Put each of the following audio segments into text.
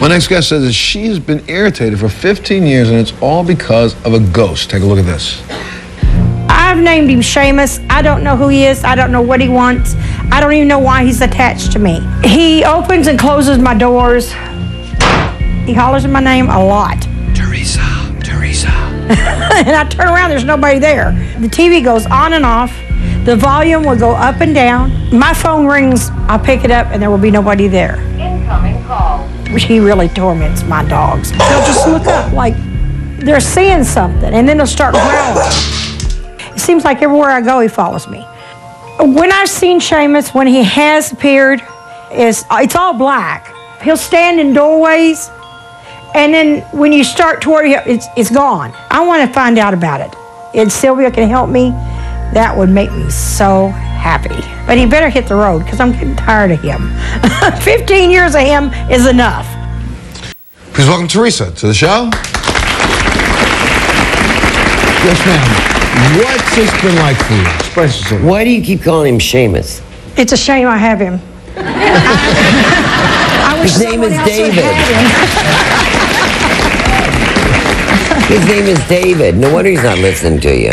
My next guest says that she's been irritated for 15 years and it's all because of a ghost. Take a look at this. I've named him Seamus. I don't know who he is. I don't know what he wants. I don't even know why he's attached to me. He opens and closes my doors. He hollers my name a lot. Teresa, Teresa. and I turn around, there's nobody there. The TV goes on and off. The volume will go up and down. My phone rings, I'll pick it up, and there will be nobody there. Incoming call. He really torments my dogs. They'll just look up like they're seeing something, and then they'll start growling. It seems like everywhere I go, he follows me. When I've seen Seamus, when he has appeared, is it's all black. He'll stand in doorways, and then when you start toward him, it's, it's gone. I want to find out about it. If Sylvia can help me. That would make me so happy. But he better hit the road because I'm getting tired of him. 15 years of him is enough. Please welcome Teresa to the show. Yes, ma'am. What's this been like for you? Express yourself. Why do you keep calling him Seamus? It's a shame I have him. I wish His name is else would David. His name is David. No wonder he's not listening to you.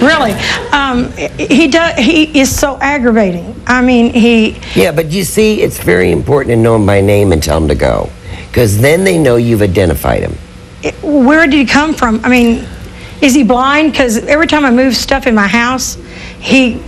Really. Um, he does. He is so aggravating. I mean, he. Yeah, but you see, it's very important to know him by name and tell him to go. Because then they know you've identified him. Where did he come from? I mean, is he blind? Because every time I move stuff in my house, he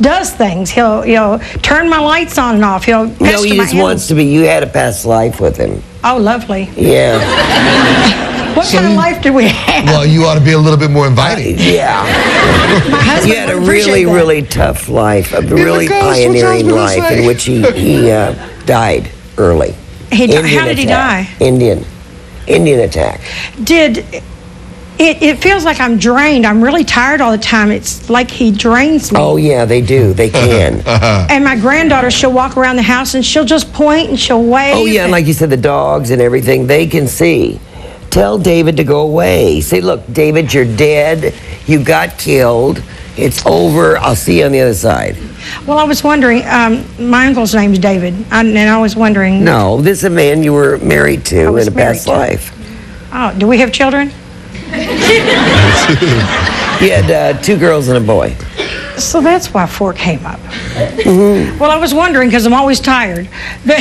does things. He'll he'll turn my lights on and off. He'll No, he just wants to be. You had a past life with him. Oh, lovely. Yeah. What kind of life did we have? Well, you ought to be a little bit more inviting. Yeah. my husband You had a really, that. really tough life, a really goes, pioneering else would I life say? in which he, he uh, died early. He di- Indian how did he die? Indian. Indian attack. did it, it feels like I'm drained. I'm really tired all the time. It's like he drains me. Oh, yeah, they do. They can. And my granddaughter, she'll walk around the house and she'll just point and she'll wave. Oh yeah, and like you said, the dogs and everything, they can see. Tell David to go away. Say, look, David, you're dead. You got killed. It's over. I'll see you on the other side. Well, I was wondering. Um, my uncle's name's David, I, and I was wondering. No, this is a man you were married to in a past married life. Oh, do we have children? You had uh, two girls and a boy. So that's why four came up. Mm-hmm. Well, I was wondering because I'm always tired, but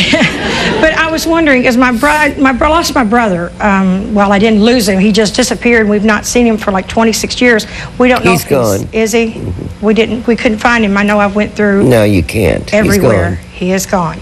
but I was wondering because my bride, my bro- lost my brother. Um, well, I didn't lose him; he just disappeared. and We've not seen him for like 26 years. We don't know He's if gone. Mm-hmm. Is he? We didn't. We couldn't find him. I know I went through No, you can't. He's everywhere. gone. Mm-hmm. He is gone.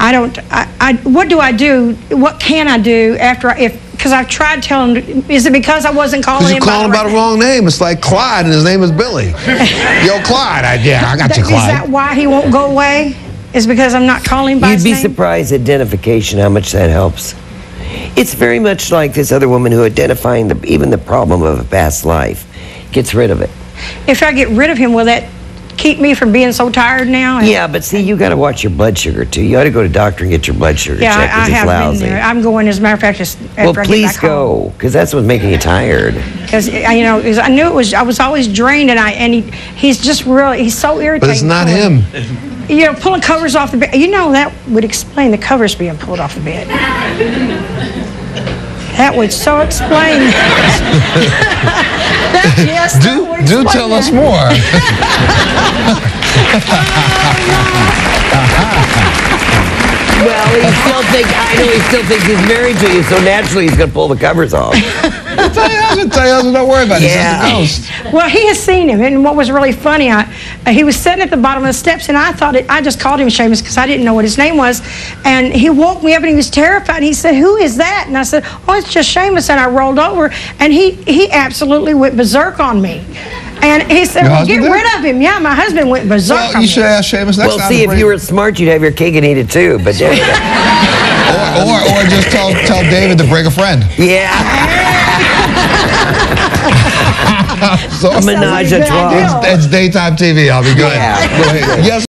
I don't. I, I. What do I do? What can I do after? I, if because I've tried telling. Is it because I wasn't calling Because you him? call him the by the wrong name. It's like Clyde and his name is Billy. Yo, Clyde. I, yeah, I got That- you, Is that why he won't go away? Is because I'm not calling by You'd his be name? surprised identification how much that helps. It's very much like this other woman who identifying the, even the problem of a past life gets rid of it. If I get rid of him, will that keep me from being so tired now? Yeah, but see, you got to watch your blood sugar too. You ought to go to doctor and get your blood sugar Yeah, checked I, I 'cause it's have lousy. been there. I'm going, as a matter of fact, just well, please back go, because that's what's making you tired. Because you know, 'cause I knew it was. I was always drained, and I and he, he's just really. He's so irritating. But it's not pulling- him. You know, pulling covers off the bed. You know, that would explain the covers being pulled off the bed. That would so explain. that, yes, that Do, would do explain tell us more. Well, he still think I know he still thinks he's married to you, so naturally he's going to pull the covers off. tell your husband, tell your husband, don't worry about it. Yeah. It's just ghost. Well, he has seen him, and what was really funny, I, uh, he was sitting at the bottom of the steps, and I thought it, I just called him Seamus because I didn't know what his name was, and he woke me up, and he was terrified. And he said, "Who is that?" And I said, "Oh, it's just Seamus." And I rolled over, and he he absolutely went berserk on me, and he said, well, "Get did? rid of him." Yeah, my husband went berserk. Well, on you me. should ask Seamus next well, see, if you were smart, you'd have your cake and eat it too. But there you go. or, or, or just tell, tell David to bring a friend. yeah, So, menage a trois. it's, it's daytime TV. I'll be good. Yeah. Yes,